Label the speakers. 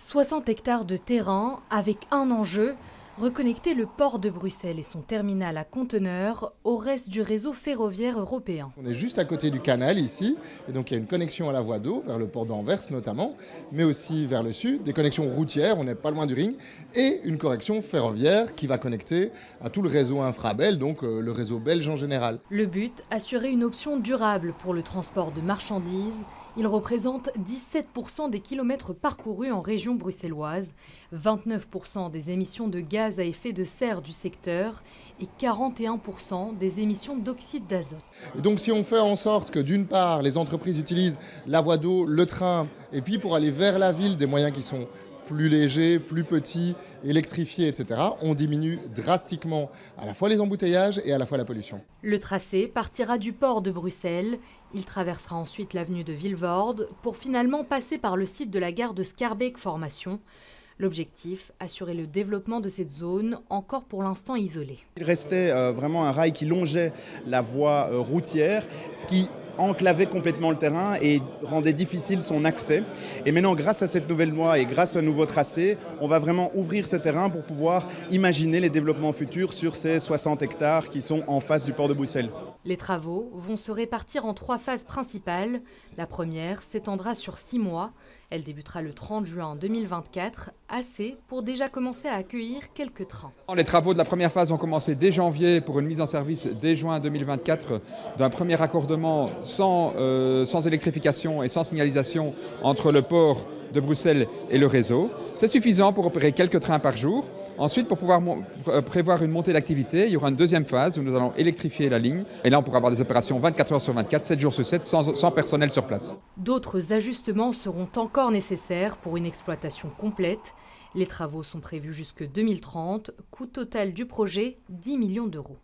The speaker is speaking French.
Speaker 1: 60 hectares de terrain avec un enjeu, reconnecter le port de Bruxelles et son terminal à conteneurs au reste du réseau ferroviaire européen.
Speaker 2: On est juste à côté du canal ici, et donc il y a une connexion à la voie d'eau, vers le port d'Anvers notamment, mais aussi vers le sud, des connexions routières, on n'est pas loin du ring, et une correction ferroviaire qui va connecter à tout le réseau infrabel, donc euh, le réseau belge en général.
Speaker 1: Le but, assurer une option durable pour le transport de marchandises. Il représente 17% des kilomètres parcourus en région bruxelloise, 29% des émissions de gaz à effet de serre du secteur et 41% des émissions d'oxyde d'azote.
Speaker 2: donc si on fait en sorte que d'une part les entreprises utilisent la voie d'eau, le train, et puis pour aller vers la ville des moyens qui sont plus légers, plus petits, électrifiés, etc., on diminue drastiquement à la fois les embouteillages et à la fois la pollution.
Speaker 1: Le tracé partira du port de Bruxelles. Il traversera ensuite l'avenue de Vilvoorde pour finalement passer par le site de la gare de Scarbeck Formation. L'objectif, assurer le développement de cette zone encore pour l'instant isolée.
Speaker 3: Il restait euh, vraiment un rail qui longeait la voie euh, routière, ce qui enclavait complètement le terrain et rendait difficile son accès. Et maintenant, grâce à cette nouvelle voie et grâce à un nouveau tracé, on va vraiment ouvrir ce terrain pour pouvoir imaginer les développements futurs sur ces 60 hectares qui sont en face du port de Bruxelles.
Speaker 1: Les travaux vont se répartir en trois phases principales. La première s'étendra sur six mois. Elle débutera le 30 juin 2024, assez pour déjà commencer à accueillir quelques trains.
Speaker 4: Les travaux de la première phase ont commencé dès janvier pour une mise en service dès juin 2024 d'un premier raccordement sans, euh, sans électrification et sans signalisation entre le port de Bruxelles et le réseau. C'est suffisant pour opérer quelques trains par jour. Ensuite, pour pouvoir euh, prévoir une montée d'activité, il y aura une deuxième phase où nous allons électrifier la ligne. Et là, on pourra avoir des opérations 24 heures sur 24, 7 jours sur 7, sans, sans personnel sur place.
Speaker 1: D'autres ajustements seront encore nécessaires pour une exploitation complète. Les travaux sont prévus jusque 2030. Coût total du projet, 10 millions d'euros.